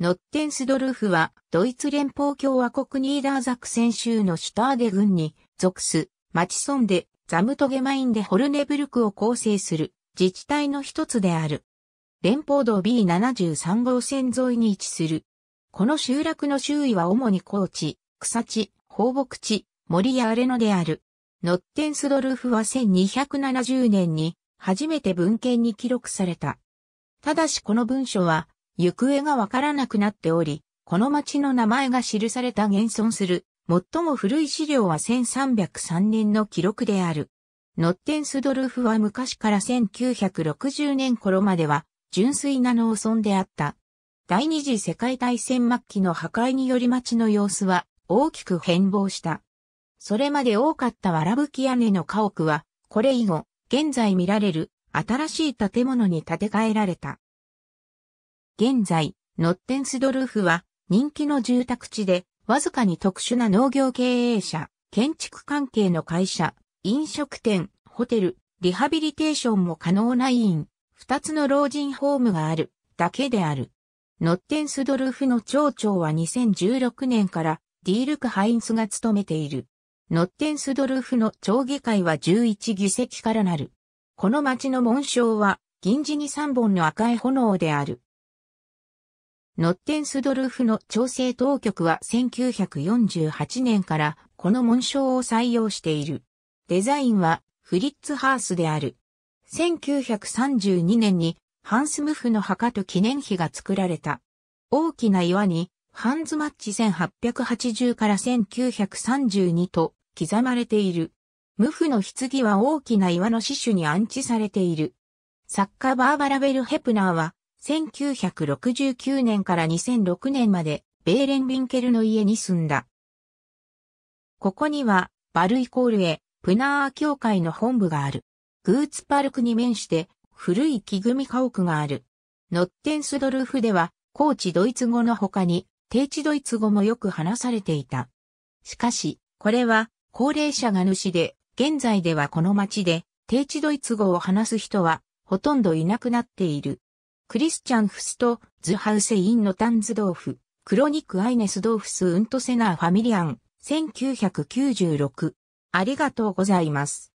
ノッテンスドルフは、ドイツ連邦共和国ニーダーザクセン州のシュターゲ郡に属す、町村でザムトゲマインでホルネブルクを構成する自治体の一つである。連邦道 B73 号線沿いに位置する。この集落の周囲は主に高地、草地、放牧地、森や荒れ野である。ノッテンスドルフは1270年に初めて文献に記録された。ただしこの文書は行方がわからなくなっており、この町の名前が記された現存する最も古い資料は1303年の記録である。ノッテンスドルフは昔から1960年頃までは純粋な農村であった。第二次世界大戦末期の破壊により町の様子は大きく変貌した。それまで多かったわらぶき屋根の家屋は、これ以後、現在見られる新しい建物に建て替えられた。現在、ノッテンスドルフは人気の住宅地で、わずかに特殊な農業経営者、建築関係の会社、飲食店、ホテル、リハビリテーションも可能な委員、二つの老人ホームがある、だけである。ノッテンスドルフの町長は2016年からディールク・ハインスが務めている。ノッテンスドルフの町議会は11議席からなる。この町の紋章は銀地に3本の赤い炎である。ノッテンスドルフの調整当局は1948年からこの紋章を採用している。デザインはフリッツハースである。1932年にハンスムフの墓と記念碑が作られた。大きな岩にハンズマッチ1880から1932と刻まれている。ムフの棺は大きな岩の死種に安置されている。作家バーバラベル・ヘプナーは1969年から2006年までベーレンビンケルの家に住んだ。ここにはバルイコールへプナー協会の本部がある。グーツパルクに面して古い木組家屋がある。ノッテンスドルフでは高地ドイツ語の他に低地ドイツ語もよく話されていた。しかし、これは高齢者が主で、現在ではこの町で低地ドイツ語を話す人はほとんどいなくなっている。クリスチャン・フスト、ズハウセインノタンズドーフ、クロニク・アイネスドーフス・ウントセナー・ファミリアン、1996。ありがとうございます。